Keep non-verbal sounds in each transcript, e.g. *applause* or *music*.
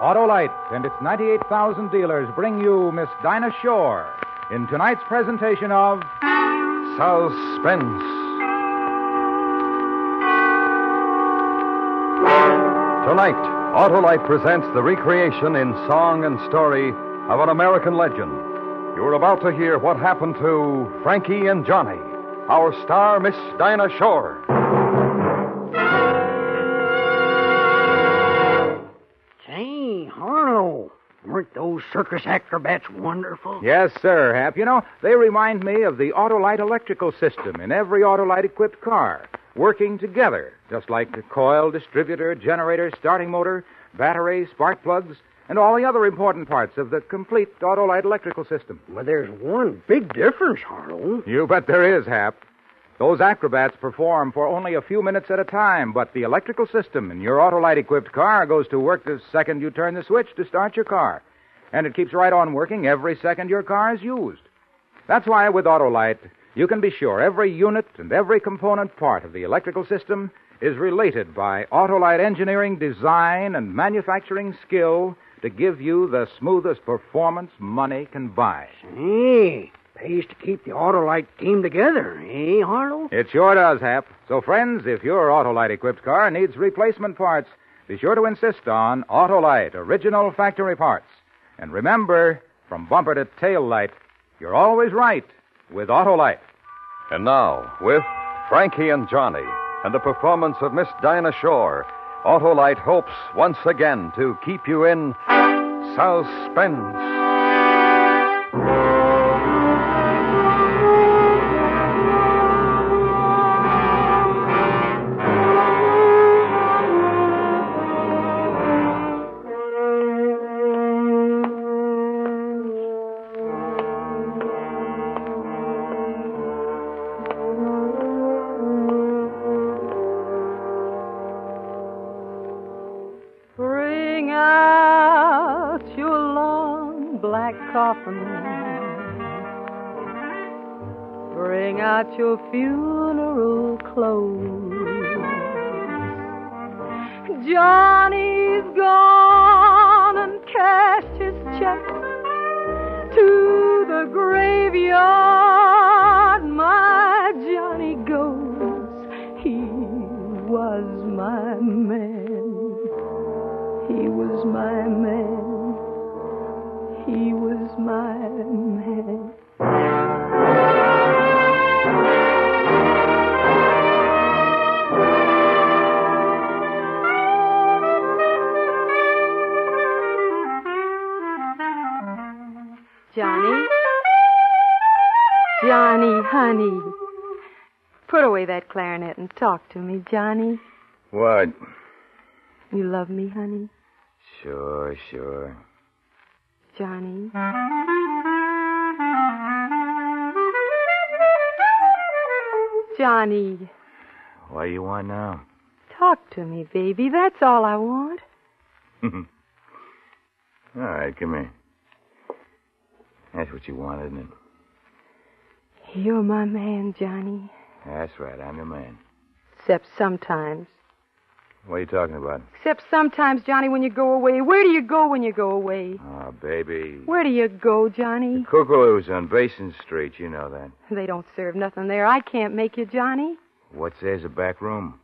Autolite and its 98,000 dealers bring you Miss Dinah Shore in tonight's presentation of Suspense. Tonight, Autolite presents the recreation in song and story of an American legend. You're about to hear what happened to Frankie and Johnny, our star, Miss Dinah Shore. Circus acrobats wonderful? Yes, sir, Hap. You know, they remind me of the Autolite electrical system in every Autolite equipped car, working together, just like the coil, distributor, generator, starting motor, battery, spark plugs, and all the other important parts of the complete Autolite electrical system. But there's one big difference, Harlow. You bet there is, Hap. Those acrobats perform for only a few minutes at a time, but the electrical system in your Autolite equipped car goes to work the second you turn the switch to start your car. And it keeps right on working every second your car is used. That's why with Autolite, you can be sure every unit and every component part of the electrical system is related by Autolite engineering design and manufacturing skill to give you the smoothest performance money can buy. Hey, pays to keep the Autolite team together, eh, Harlow? It sure does, Hap. So, friends, if your Autolite equipped car needs replacement parts, be sure to insist on Autolite original factory parts. And remember, from bumper to tail light, you're always right with Autolite. And now, with Frankie and Johnny and the performance of Miss Dinah Shore, Autolite hopes once again to keep you in suspense. Your funeral clothes. Johnny's gone and cashed his check to the graveyard. My Johnny goes. He was my man. He was my man. He was my man. Johnny, honey. Put away that clarinet and talk to me, Johnny. What? You love me, honey? Sure, sure. Johnny. Johnny, What do you want now? talk to me, baby. That's all I want. *laughs* All right, come here. That's what you want, isn't it? You're my man, Johnny. That's right, I'm your man. Except sometimes. What are you talking about? Except sometimes, Johnny, when you go away. Where do you go when you go away? Oh, baby. Where do you go, Johnny? Cuckoo's on Basin Street, you know that. They don't serve nothing there. I can't make you, Johnny. What's there's a back room?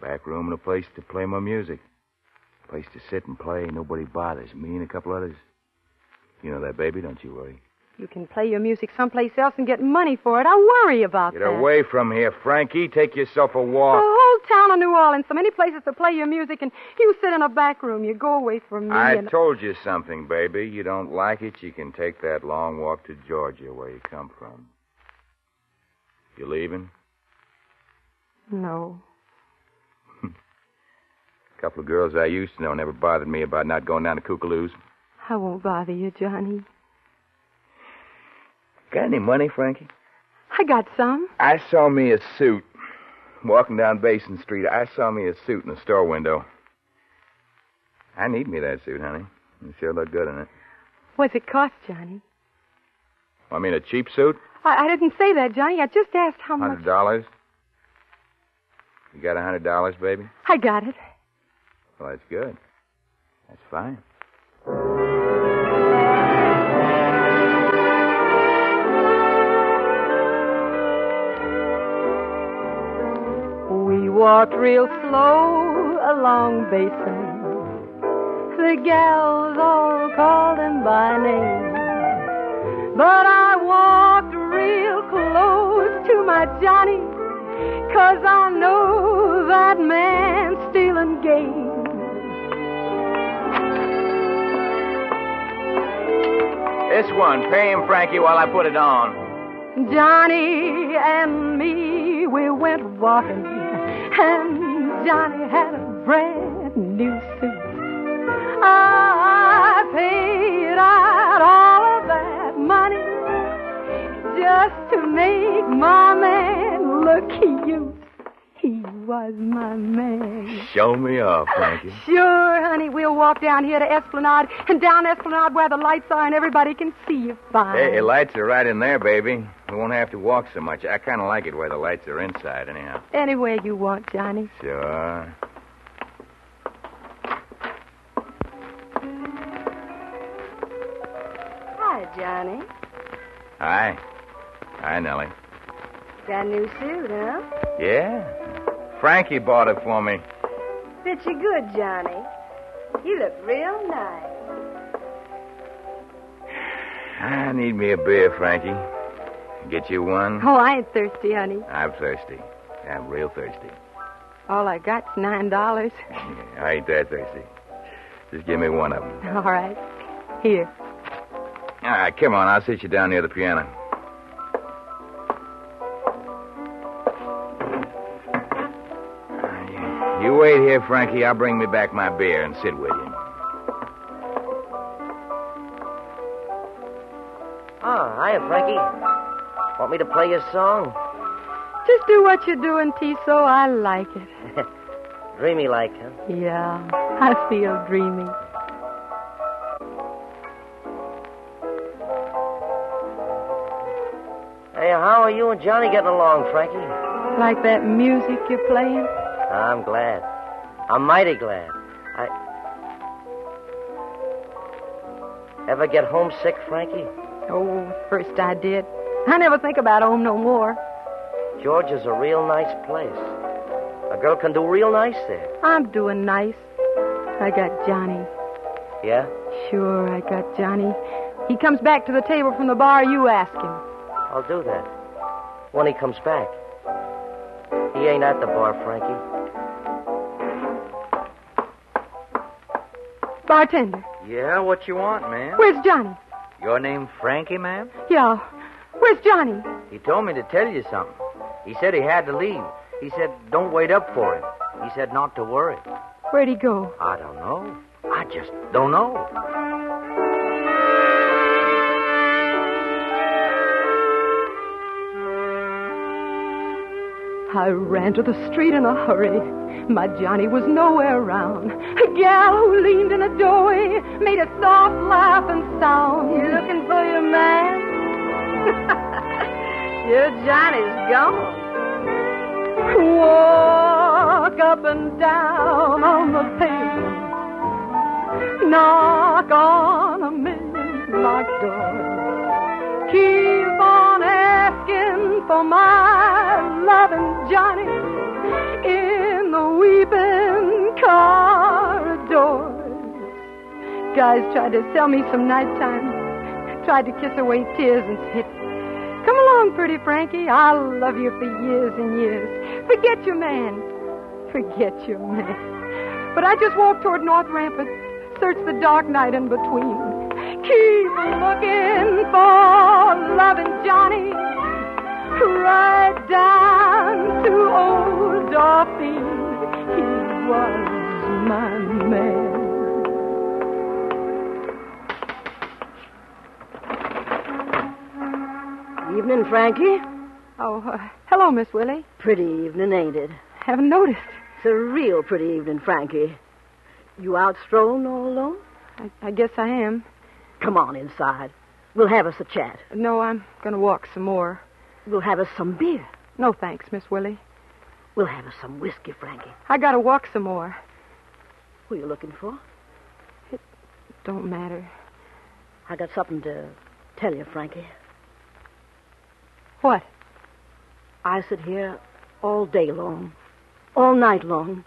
Back room and a place to play my music. Place to sit and play. Nobody bothers. Me and a couple others. You know that, baby, don't you worry. You can play your music someplace else and get money for it. I worry about Get that. away from here, Frankie. Take yourself a walk. The whole town of New Orleans, so many places to play your music, and you sit in a back room. You go away from me. I and... told you something, baby. You don't like it, you can take that long walk to Georgia, where you come from. You leaving? No. A *laughs* couple of girls I used to know never bothered me about not going down to Kookaloo's. I won't bother you, Johnny. Got any money, Frankie? I got some. I saw me a suit. Walking down Basin Street, I saw me a suit in a store window. I need me that suit, honey. You sure look good in it. What's it cost, Johnny? I mean, a cheap suit? I, I didn't say that, Johnny. I just asked how much. Hundred dollars? You got a hundred dollars, baby? I got it. Well, that's good. That's fine. Walked real slow along Basin. The gals all called him by name. But I walked real close to my Johnny, cause I know that man's stealing game. This one. Pay him, Frankie, while I put it on. Johnny and me, we went walking, and Johnny had a brand new suit. I paid out all of that money just to make my man look cute. Was my man. Show me off, Frankie. Sure, honey. We'll walk down here to Esplanade and down Esplanade where the lights are and everybody can see you fine. Hey, lights are right in there, baby. We won't have to walk so much. I kind of like it where the lights are inside, anyhow. Anywhere you want, Johnny. Sure. Hi, Johnny. Hi. Hi, Nellie. Got a new suit, huh? Yeah? Frankie bought it for me. Fits you good, Johnny. You look real nice. I need me a beer, Frankie. Get you one? Oh, I ain't thirsty, honey. I'm thirsty. I'm real thirsty. All I got's nine dollars. *laughs* I ain't that thirsty. Just give me one of them. All right. Here. All right, come on. I'll sit you down near the piano. Wait here, Frankie. I'll bring me back my beer and sit with you. Ah, Oh, hiya, Frankie. Want me to play your song? Just do what you're doing, Tiso. I like it. *laughs* Dreamy like, huh? Yeah, I feel dreamy. Hey, how are you and Johnny getting along, Frankie? Like that music you're playing? I'm glad. I'm mighty glad. I. Ever get homesick, Frankie? Oh, first I did. I never think about home no more. Georgia's a real nice place. A girl can do real nice there. I'm doing nice. I got Johnny. Yeah? Sure, I got Johnny. He comes back to the table from the bar, you ask him. I'll do that. When he comes back. He ain't at the bar, Frankie. Bartender, Yeah, what you want, ma'am? where's Johnny? Your name Frankie, ma'am? Yeah, where's Johnny? He told me to tell you something. He said he had to leave. He said don't wait up for him. He said not to worry. Where'd he go? I don't know. I just don't know. I ran to the street in a hurry. My Johnny was nowhere around. A gal who leaned in a doorway made a soft laughing sound. You looking for your man? *laughs* your Johnny's gone. Walk up and down on the pavement. Knock on a locked doors. Keep on asking for my loving Johnny in the weeping corridors. Guys tried to sell me some nighttime, tried to kiss away tears and said, Come along, pretty Frankie. I'll love you for years and years. Forget your man. Forget your man. But I just walked toward North Rampart, searched the dark night in between. Keep looking for loving Johnny. Right down to old Dauphine. He was my man. Evening, Frankie. Oh, uh, hello, Miss Willie. Pretty evening, ain't it? Haven't noticed. It's a real pretty evening, Frankie. You out strolling all alone? I, I guess I am. Come on inside. We'll have us a chat. No, I'm going to walk some more. We'll have us some beer. No, thanks, Miss Willie. We'll have us some whiskey, Frankie. I got to walk some more. Who you looking for? It don't matter. I got something to tell you, Frankie. What? I sit here all day long, all night long.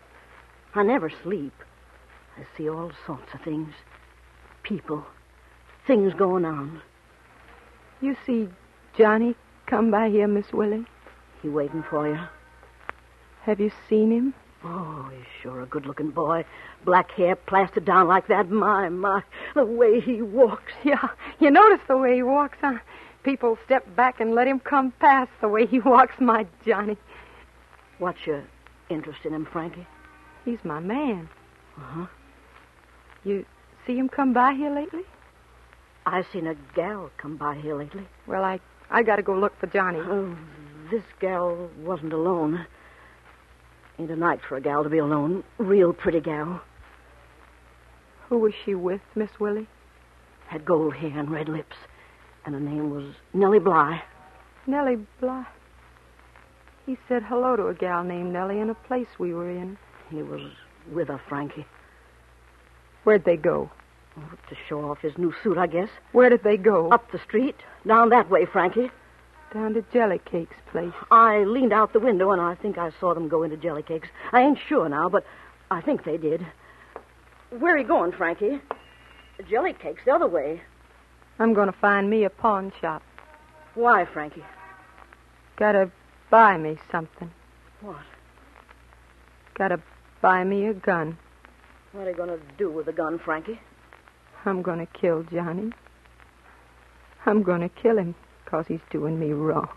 I never sleep. I see all sorts of things people, things going on. You see Johnny come by here, Miss Willie? He waiting for you. Have you seen him? Oh, he's sure a good looking boy. Black hair plastered down like that. My, my, the way he walks. *laughs* Yeah, you notice the way he walks, huh? People step back and let him come past the way he walks, my Johnny. What's your interest in him, Frankie? He's my man. Uh huh. You see him come by here lately? I've seen a gal come by here lately. Well, I I got to go look for Johnny. Oh, this gal wasn't alone. Ain't a night for a gal to be alone. Real pretty gal. Who was she with, Miss Willie? Had gold hair and red lips. And her name was Nellie Bly. Nellie Bly. He said hello to a gal named Nellie in a place we were in. He was with her, Frankie. Where'd they go? Oh, to show off his new suit, I guess. Where did they go? Up the street. Down that way, Frankie. Down to Jelly Cake's place. I leaned out the window and I think I saw them go into Jelly Cakes. I ain't sure now, but I think they did. Where are you going, Frankie? Jelly Cakes the other way. I'm going to find me a pawn shop. Why, Frankie? Gotta buy me something. What? Gotta buy me a gun. What are you going to do with a gun, Frankie? I'm going to kill Johnny. I'm going to kill him because he's doing me wrong.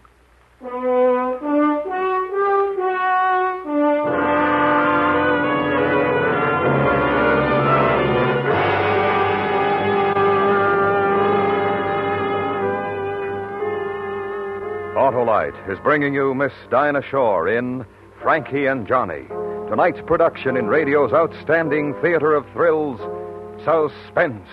Autolite is bringing you Miss Dinah Shore in Frankie and Johnny. Tonight's production in radio's outstanding theater of thrills, Suspense.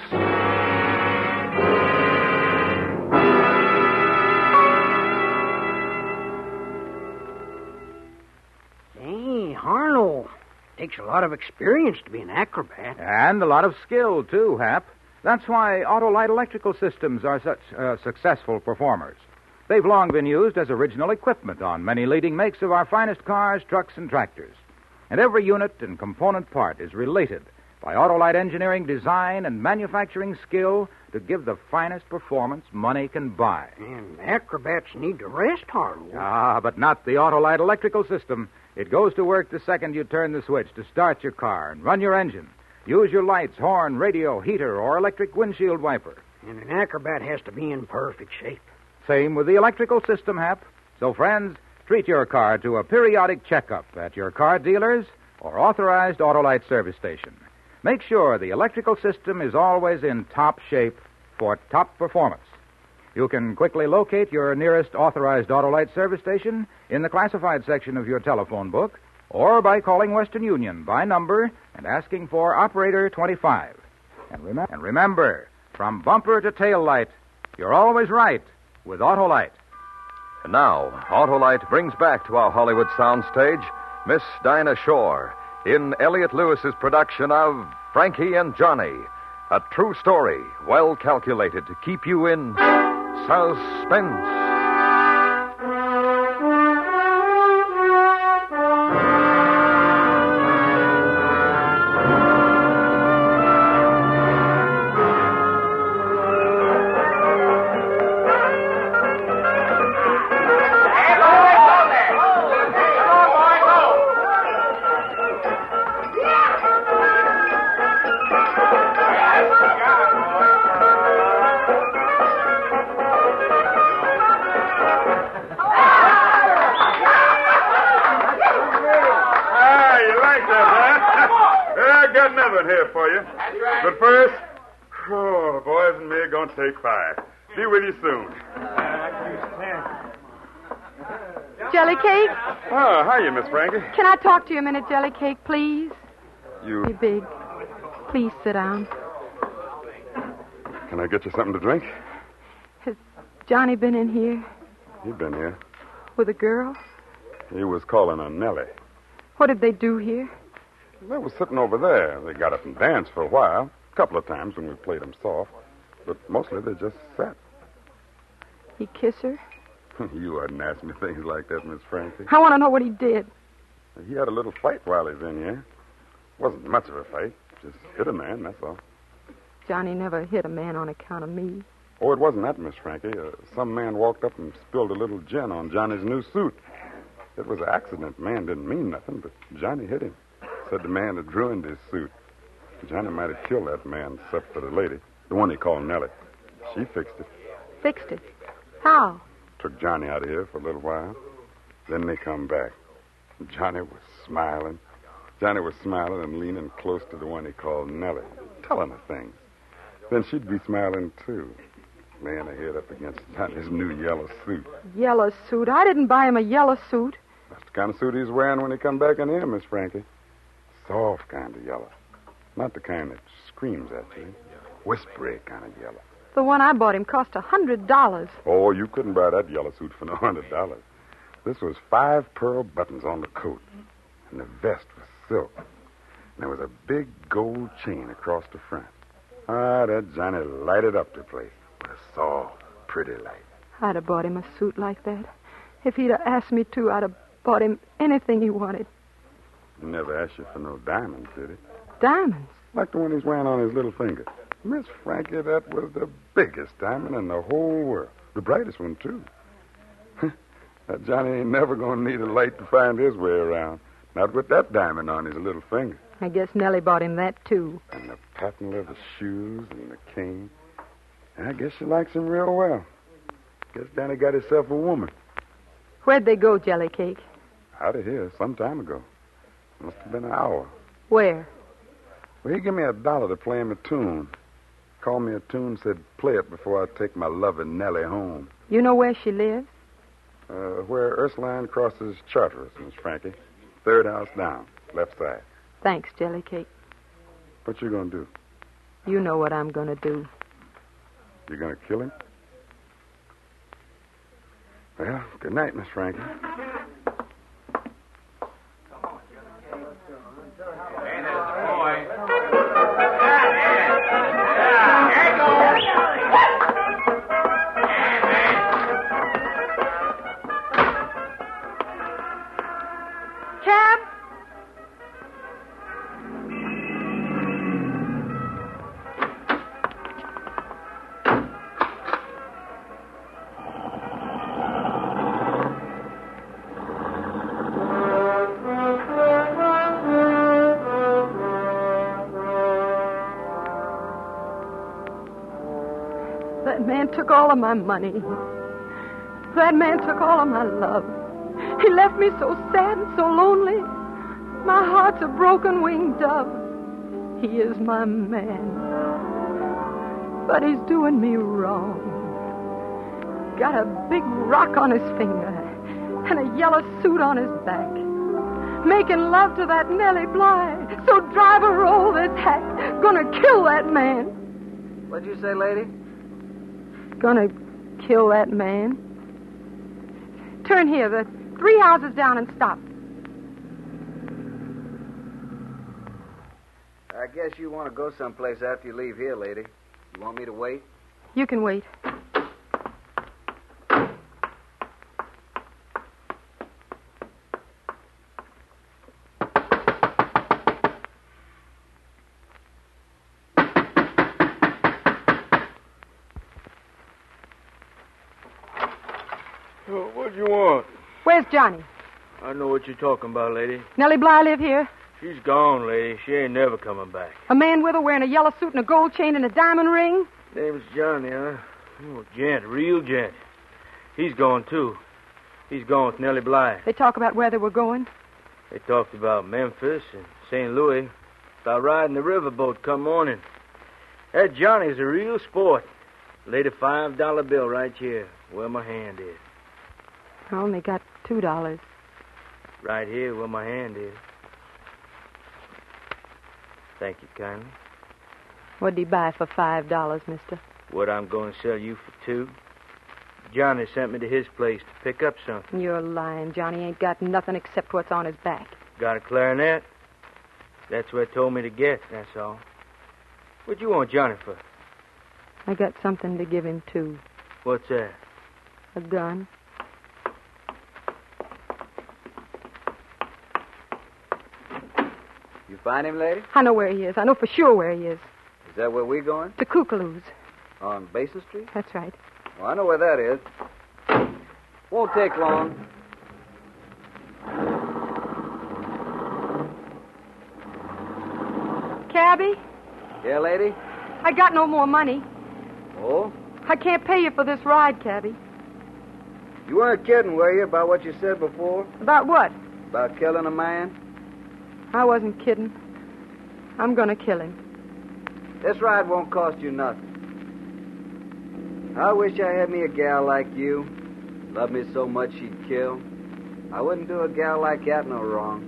Hey, Harlow. Takes a lot of experience to be an acrobat. And a lot of skill, too, Hap. That's why Autolite electrical systems are such uh, successful performers. They've long been used as original equipment on many leading makes of our finest cars, trucks, and tractors. And every unit and component part is related by Autolite engineering design and manufacturing skill to give the finest performance money can buy. And acrobats need to rest, Harlow. Ah, but not the Autolite electrical system. It goes to work the second you turn the switch to start your car and run your engine. Use your lights, horn, radio, heater, or electric windshield wiper. And an acrobat has to be in perfect shape. Same with the electrical system, Hap. So, friends, treat your car to a periodic checkup at your car dealers or authorized Autolite service station. Make sure the electrical system is always in top shape for top performance. You can quickly locate your nearest authorized Autolite service station in the classified section of your telephone book or by calling Western Union by number and asking for Operator 25. And, rem- and remember, from bumper to tail light, you're always right with Autolite. And now, Autolite brings back to our Hollywood soundstage Miss Dinah Shore in Elliott Lewis's production of Frankie and Johnny, a true story well calculated to keep you in suspense. Take five. Be with you soon. Jelly Cake? Oh, hiya, Miss Frankie. Can I talk to you a minute, Jelly Cake, please? You, Be big. Please sit down. can I get you something to drink? Has Johnny been in here You've been here. with a girl? He was calling on Nellie. What did they do here? They was sitting over there. They got up and danced for a while. A couple of times when we played them soft, but mostly they just sat. He kiss her? *laughs* you oughtn't ask me things like that, Miss Francie. I want to know what he did. He had a little fight while he was in here. Wasn't much of a fight. Just hit a man, that's all. Johnny never hit a man on account of me. Oh, it wasn't that, Miss Frankie. Uh, some man walked up and spilled a little gin on Johnny's new suit. It was an accident. Man didn't mean nothing, but Johnny hit him. Said the man had ruined his suit. Johnny might have killed that man, except for the lady, the one he called Nellie. She fixed it. Fixed it. How? Took Johnny out of here for a little while. Then they come back. Johnny was smiling. Johnny was smiling and leaning close to the one he called Nellie, telling her things. Then she'd be smiling, too, laying her head up against Johnny's new yellow suit. Yellow suit. I didn't buy him a yellow suit. That's the kind of suit he's wearing when he come back in here, Miss Frankie. Soft kind of yellow. Not the kind that screams at you. Whispery kind of yellow. The one I bought him cost a hundred dollars. Oh, you couldn't buy that yellow suit for no hundred dollars. This was five pearl buttons on the coat, and the vest was silk. And there was a big gold chain across the front. Ah, that Johnny lighted up the place with a soft, pretty light. I'd have bought him a suit like that. If he'd have asked me to, I'd have bought him anything he wanted. He never asked you for no diamonds, did he? Diamonds. Like the one he's wearing on his little finger. Miss Frankie, that was the biggest diamond in the whole world. The brightest one, too. *laughs* that Johnny ain't never going to need a light to find his way around. Not with that diamond on his little finger. I guess Nellie bought him that, too. And the patent leather shoes and the cane. I guess she likes him real well. Guess Danny got himself a woman. Where'd they go, Jelly Cake? Out of here some time ago. Must have been an hour. Where? Well, he gave me a dollar to play him a tune. Called me a tune, said play it before I take my loving Nellie home. You know where she lives? Uh, where Ursuline crosses Chartres, Miss Frankie. Third house down, left side. Thanks, Jelly Cake. What you gonna do? You know what I'm going to do. You gonna kill him? Well, good night, Miss Frankie. All of my money. That man took all of my love. He left me so sad and so lonely. My heart's a broken winged dove. He is my man. But he's doing me wrong. Got a big rock on his finger and a yellow suit on his back. Making love to that Nellie Bly. So drive a roll this hack. Gonna kill that man. What'd you say, lady? Gonna kill that man. Turn here, the three houses down and stop. I guess you want to go someplace after you leave here, lady. You want me to wait? You can wait. What do you want? Johnny? I know what you're talking about, lady. Nellie Bly live here? She's gone, lady. She ain't never coming back. A man with her wearing a yellow suit and a gold chain and a diamond ring? Name's Johnny, huh? Oh, gent, real gent. He's gone, too. He's gone with Nellie Bly. They talk about where they were going. They talked about Memphis and St. Louis. About riding the riverboat come morning. That Johnny's a real sport. Laid a five dollar bill right here, where my hand is. I only got two dollars. Right here where my hand is. Thank you kindly. What'd he buy for five dollars, mister? What I'm going to sell you for two. Johnny sent me to his place to pick up something. You're lying. Johnny ain't got nothing except what's on his back. Got a clarinet? That's what told me to get, that's all. What'd you want Johnny for? I got something to give him, too. What's that? A gun. You find him, lady? I know where he is. I know for sure where he is. Is that where we're going? The Kookaloo's. On Basin Street? That's right. Well, I know where that is. Won't take long. Cabby, Yeah, lady? I got no more money. Oh? I can't pay you for this ride, Cabby. You weren't kidding, were you, about what you said before? About what? About killing a man? I wasn't kidding. I'm going to kill him. This ride won't cost you nothing. I wish I had me a gal like you. Loved me so much she'd kill. I wouldn't do a gal like that no wrong.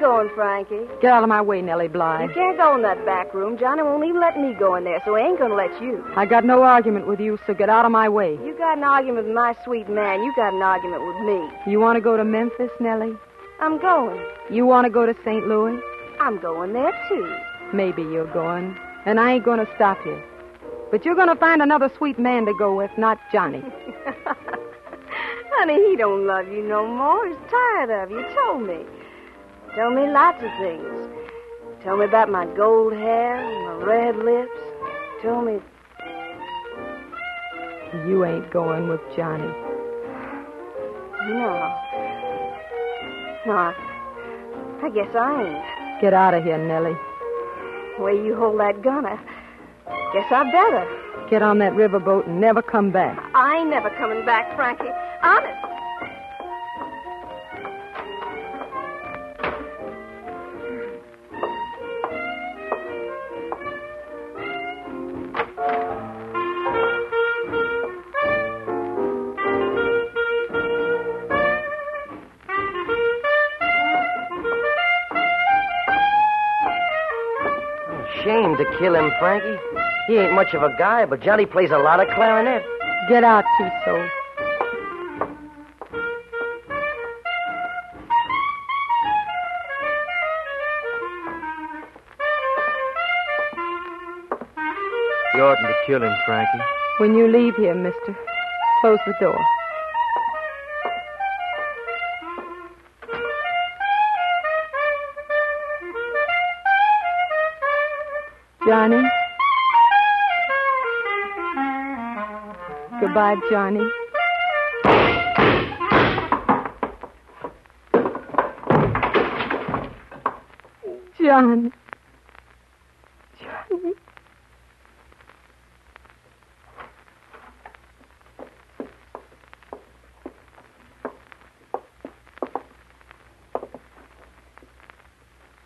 You going, Frankie? Get out of my way, Nellie Bly. You can't go in that back room. Johnny won't even let me go in there, so he ain't gonna let you. I got no argument with you, so get out of my way. You got an argument with my sweet man. You got an argument with me. You want to go to Memphis, Nellie? I'm going. You want to go to St. Louis? I'm going there, too. Maybe you're going. And I ain't going to stop you. But you're going to find another sweet man to go with, not Johnny. *laughs* Honey, he don't love you no more. He's tired of you. Told me. Told me lots of things. Told me about my gold hair and my red lips. Told me You ain't going with Johnny. no. No, I, I guess I ain't. Get out of here, Nellie. The way you hold that gun, I guess I better. Get on that riverboat and never come back. I ain't never coming back, Frankie. Honest. Kill him, Frankie. He ain't much of a guy, but Johnny plays a lot of clarinet. Get out, Tiso. You oughtn't to kill him, Frankie. When you leave here, mister, close the door. Johnny? Goodbye, Johnny. Johnny. Johnny.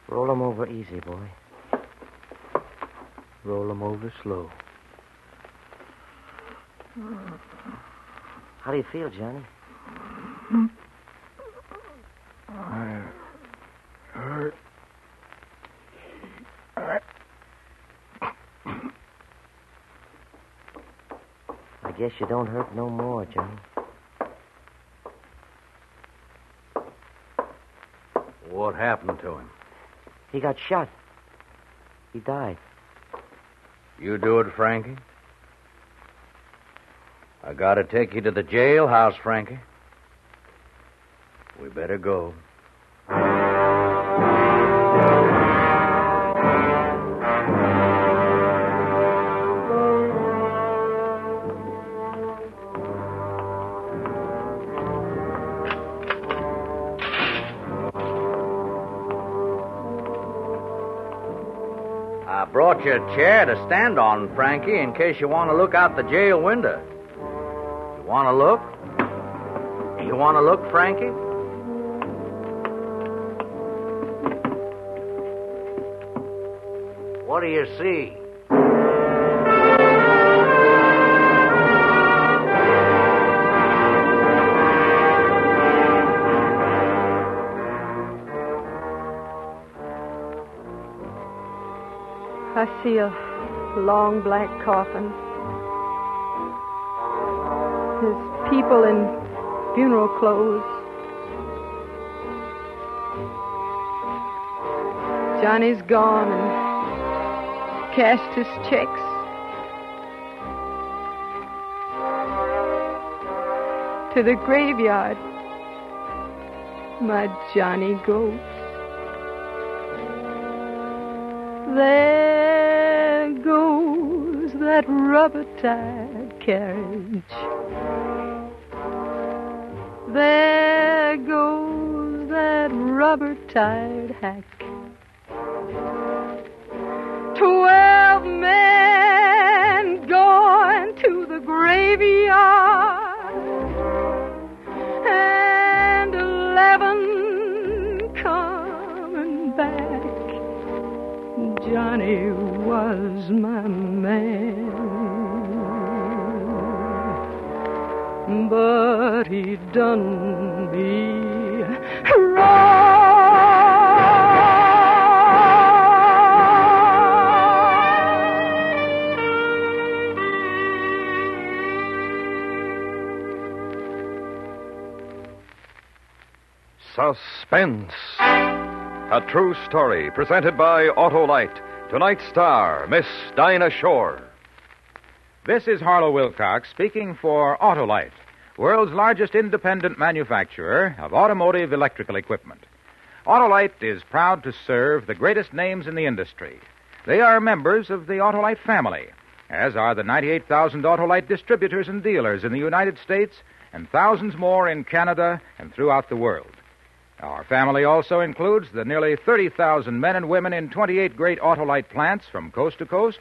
Roll him over easy, boy. Roll him over slow. How do you feel, Johnny? I hurt. I... I guess you don't hurt no more, Johnny. What happened to him? He got shot. He died. You do it, Frankie? I gotta take you to the jailhouse, Frankie. We better go. A chair to stand on, Frankie, in case you want to look out the jail window. You want to look? You want to look, Frankie? What do you see? I see a long black coffin. There's people in funeral clothes. Johnny's gone and cashed his checks. To the graveyard, my Johnny goes. There that rubber tired carriage. There goes that rubber tired hack. Twelve men going to the graveyard. And eleven coming back. Johnny was my man. But he done me wrong. Suspense. A true story presented by Autolite. Tonight's star, Miss Dinah Shore. This is Harlow Wilcox speaking for Autolite, world's largest independent manufacturer of automotive electrical equipment. Autolite is proud to serve the greatest names in the industry. They are members of the Autolite family, as are the 98,000 Autolite distributors and dealers in the United States and thousands more in Canada and throughout the world. Our family also includes the nearly 30,000 men and women in 28 great Autolite plants from coast to coast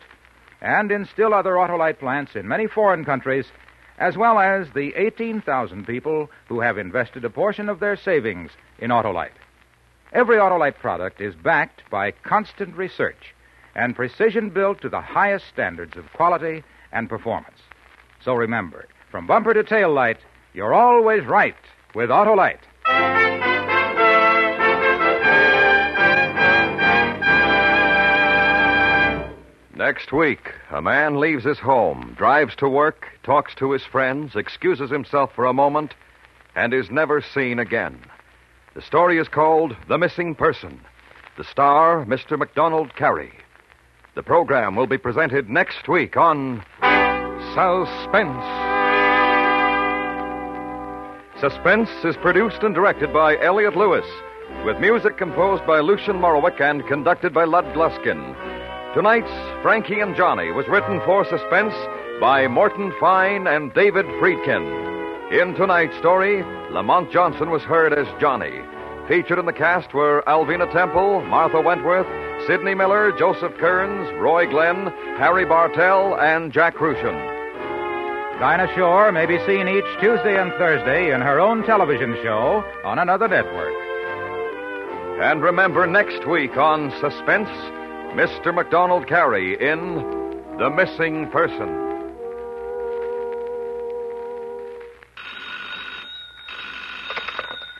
and in still other Autolite plants in many foreign countries, as well as the 18,000 people who have invested a portion of their savings in Autolite. Every Autolite product is backed by constant research and precision built to the highest standards of quality and performance. So remember, from bumper to tail light, you're always right with Autolite. Next week, a man leaves his home, drives to work, talks to his friends, excuses himself for a moment, and is never seen again. The story is called The Missing Person. The star, Mr. MacDonald Carey. The program will be presented next week on Suspense. Suspense is produced and directed by Elliott Lewis, with music composed by Lucien Moraweck and conducted by Lud Gluskin. Tonight's Frankie and Johnny was written for Suspense by Morton Fine and David Friedkin. In tonight's story, Lamont Johnson was heard as Johnny. Featured in the cast were Alvina Temple, Martha Wentworth, Sidney Miller, Joseph Kearns, Roy Glenn, Harry Bartell, and Jack Kruschen. Dinah Shore may be seen each Tuesday and Thursday in her own television show on another network. And remember next week on Suspense, Mr. MacDonald Carey in The Missing Person.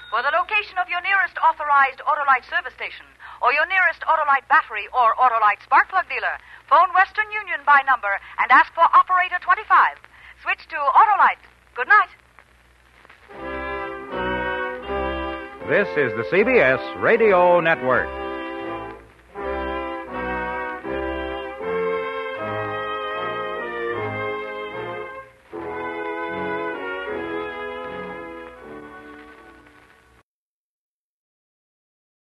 For the location of your nearest authorized Autolite service station, or your nearest Autolite battery or Autolite spark plug dealer, phone Western Union by number and ask for Operator 25. Switch to Autolite. Good night. This is the CBS Radio Network.